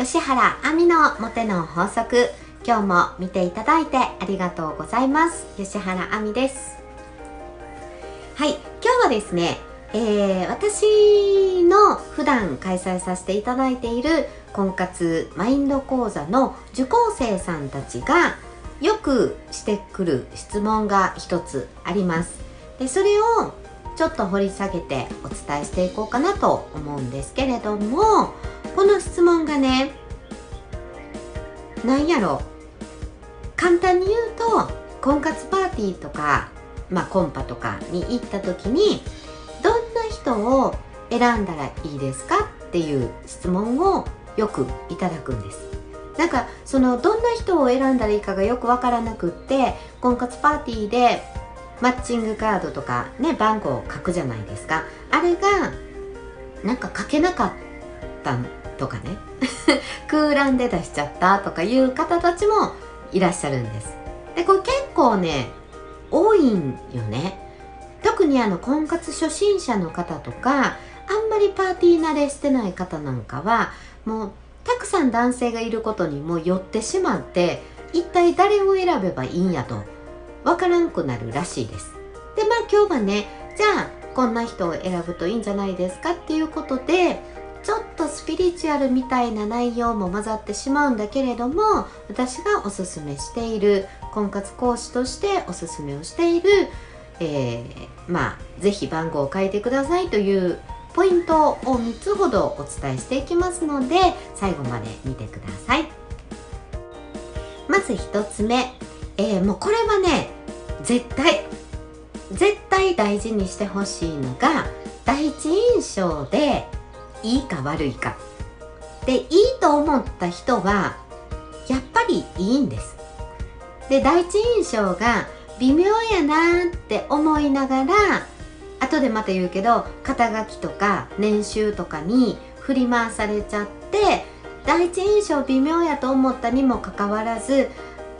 吉原亜美のモテの法則。今日も見ていただいてありがとうございます。吉原亜美です。はい今日はですね、えー、私の普段開催させていただいている婚活マインド講座の受講生さんたちがよくしてくる質問が一つあります。でそれをちょっと掘り下げてお伝えしていこうかなと思うんですけれどもこの質問がね何やろ。簡単に言うと婚活パーティーとか、まあ、コンパとかに行った時にどんな人を選んだらいいですかっていう質問をよくいただくんです。なんかそのどんな人を選んだらいいかがよくわからなくって婚活パーティーでマッチングカードとかね番号を書くじゃないですか。あれがなんか書けなかったとかね。空欄で出しちゃったとかいう方たちもいらっしゃるんです。でこれ結構ね多いんよね。特にあの婚活初心者の方とかあんまりパーティー慣れしてない方なんかはもうたくさん男性がいることにも寄ってしまって一体誰を選べばいいんやとわからんくなるらしいです。でまあ今日はねじゃあこんな人を選ぶといいんじゃないですかっていうことでちょっとスピリチュアルみたいな内容も混ざってしまうんだけれども私がおすすめしている婚活講師としておすすめをしている、えー、まあ是非番号を書いてくださいというポイントを3つほどお伝えしていきますので最後まで見てください。まず1つ目、えー、もうこれはね絶対絶対大事にしてほしいのが第一印象でいいか悪いか。でいいと思った人はやっぱりいいんです。で第一印象が微妙やなって思いながら後でまた言うけど肩書きとか年収とかに振り回されちゃって第一印象微妙やと思ったにもかかわらず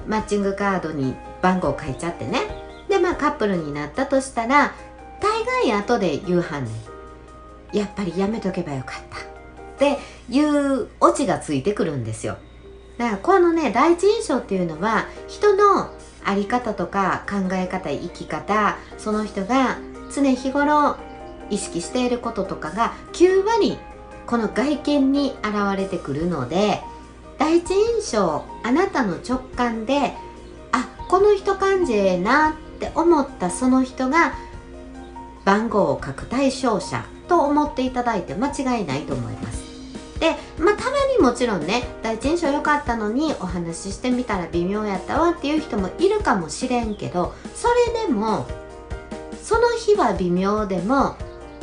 マッチングカードに番号書いちゃってね。でまあカップルになったとしたら大概後で夕飯ねやっぱりやめとけばよかった。っていうオチがついてくるんですよ。だからこのね第一印象っていうのは人の在り方とか考え方生き方その人が常日頃意識していることとかが9割この外見に現れてくるので第一印象あなたの直感であこの人感じええなって思ったその人が番号を書く対象者と思っていただいて間違いないと思います。でまあたまにもちろんね第一印象良かったのにお話ししてみたら微妙やったわっていう人もいるかもしれんけどそれでもその日は微妙でも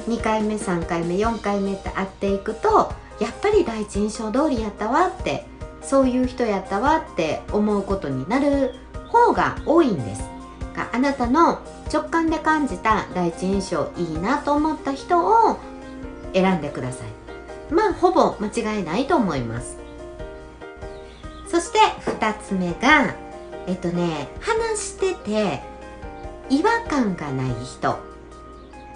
2回目3回目4回目って会っていくとやっぱり第一印象通りやったわってそういう人やったわって思うことになる方が多いんです。あなたの直感で感じた第一印象いいなと思った人を選んでください。まあほぼ間違いないと思います。そして2つ目がえっとね話してて違和感がない人。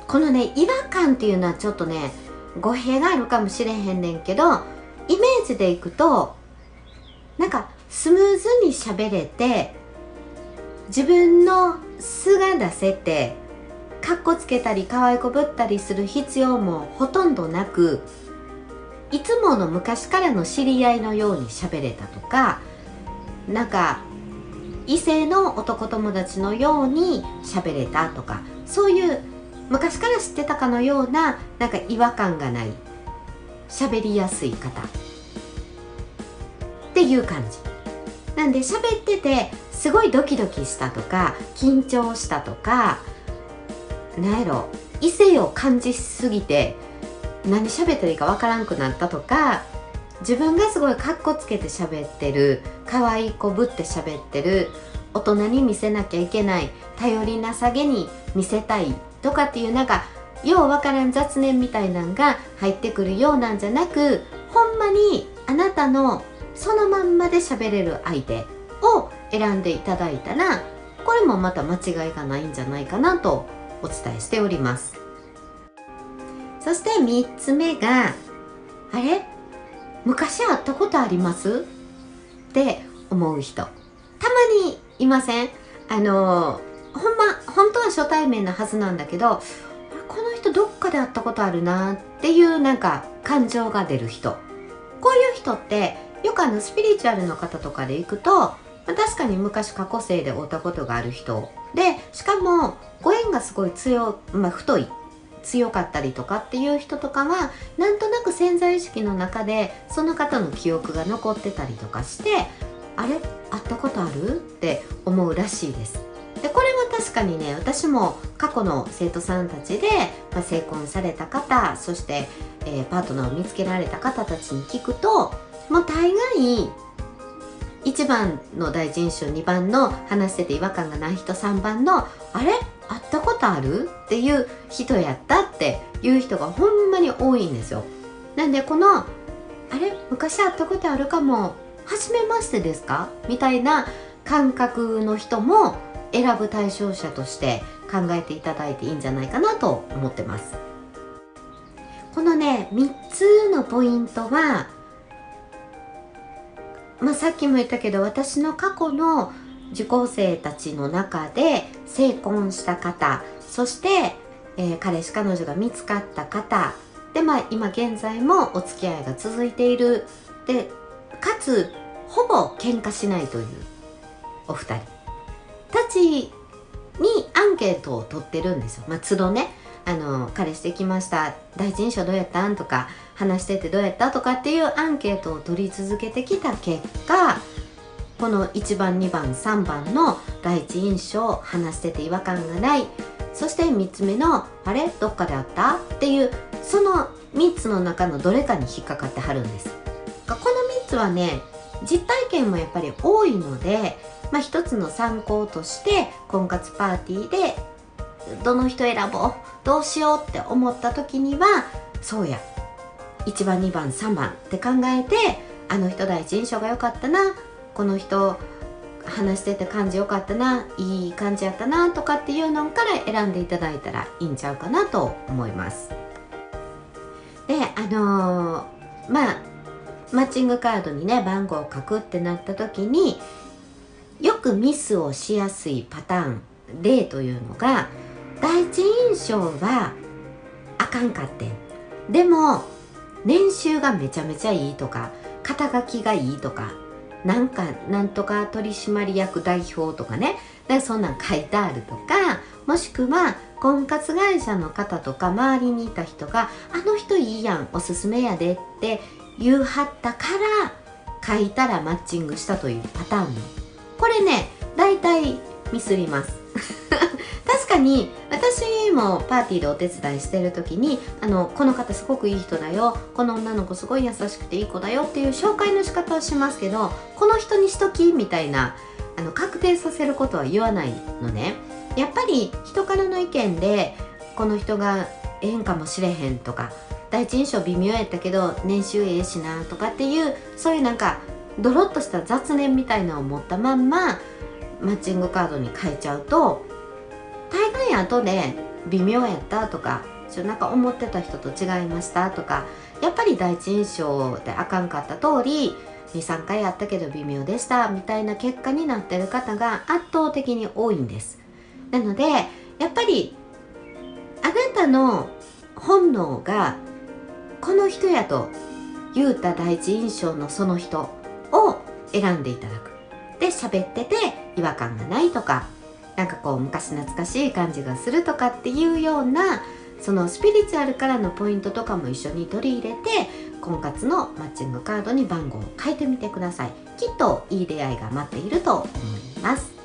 このね違和感っていうのはちょっとね語弊があるかもしれへんねんけどイメージでいくとなんかスムーズに喋れて自分の素が出せてかっこつけたり可愛こぶったりする必要もほとんどなくいつもの昔からの知り合いのように喋れたとかなんか異性の男友達のように喋れたとかそういう昔から知ってたかのようななんか違和感がない喋りやすい方っていう感じ。なんで喋っててすごいドキドキしたとか緊張したとか何やろ異性を感じすぎて何喋ったらいいかわからんくなったとか自分がすごいカッコつけて喋ってる可愛い子ぶって喋ってる大人に見せなきゃいけない頼りなさげに見せたいとかっていうなんかようわからん雑念みたいなんが入ってくるようなんじゃなくほんまにあなたのそのまんまで喋れる相手を選んでいただいたらこれもまた間違いがないんじゃないかなとお伝えしております。そして3つ目があれ？昔会ったことあります？って思う人。たまにいません？あのほんま本当は初対面なはずなんだけどこの人どっかで会ったことあるなっていうなんか感情が出る人。こういう人ってよくあのスピリチュアルの方とかで行くと、まあ、確かに昔過去生で会ったことがある人。でしかもご縁がすごい強、まあ、太い強かったりとかっていう人とかはなんとなく潜在意識の中でその方の記憶が残ってたりとかしてあれ？会ったことある？って思うらしいです。でこれは確かにね私も過去の生徒さんたちで、まあ、成婚された方そして、えー、パートナーを見つけられた方たちに聞くともう大概1番の第一印象2番の話してて違和感がない人3番のあれ？会ったことある？っていう人やったっていう人がほんまに多いんですよ。なんでこのあれ？昔会ったことあるかも。初めましてですか？みたいな感覚の人も選ぶ対象者として考えていただいていいんじゃないかなと思ってます。このね3つのポイントはまあ、さっきも言ったけど私の過去の受講生たちの中で成婚した方そして、えー、彼氏彼女が見つかった方で、まあ、今現在もお付き合いが続いているでかつほぼ喧嘩しないというお二人たちにアンケートを取ってるんですよ。まあ、都度ねあの彼氏できました。第一印象どうやった？んとか話しててどうやった？とかっていうアンケートを取り続けてきた結果この1番2番3番の第一印象話してて違和感がない。そして3つ目の「あれ？どっかであった?」っていうその3つの中のどれかに引っかかってはるんです。この3つはね実体験もやっぱり多いので、まあ、一つの参考として婚活パーティーでどの人選ぼうどうしようって思った時にはそうや。1番2番3番って考えてあの人第一印象が良かったなこの人話してて感じ良かったないい感じやったなとかっていうのから選んでいただいたらいいんちゃうかなと思います。であのー、まあマッチングカードにね番号を書くってなった時によくミスをしやすいパターン例というのが第一印象はあかんかってでも年収がめちゃめちゃいいとか肩書きがいいとかなんかなんとか取締役代表とかね。でそんなん書いてあるとかもしくは婚活会社の方とか周りにいた人が「あの人いいやんおすすめやで」って言うはったから書いたらマッチングしたというパターンのこれね大体ミスります。かに私もパーティーでお手伝いしてる時にあのこの方すごくいい人だよ。この女の子すごい優しくていい子だよ。っていう紹介の仕方はしますけどこの人にしときみたいなあの確定させることは言わないのね。やっぱり人からの意見でこの人がええんかもしれへんとか第一印象微妙やったけど年収ええしなとかっていうそういうなんかドロッとした雑念みたいなのを持ったまんまマッチングカードに変えちゃうと大概後で微妙やったとかなんか思ってた人と違いましたとかやっぱり第一印象であかんかった通り23回やったけど微妙でしたみたいな結果になってる方が圧倒的に多いんです。なのでやっぱりあなたの本能がこの人やと言うた第一印象のその人を選んでいただく。で喋ってて違和感がないとかなんかこう昔懐かしい感じがするとかっていうようなそのスピリチュアルからのポイントとかも一緒に取り入れて婚活のマッチングカードに番号を書いてみてください。きっといい出会いが待っていると思います。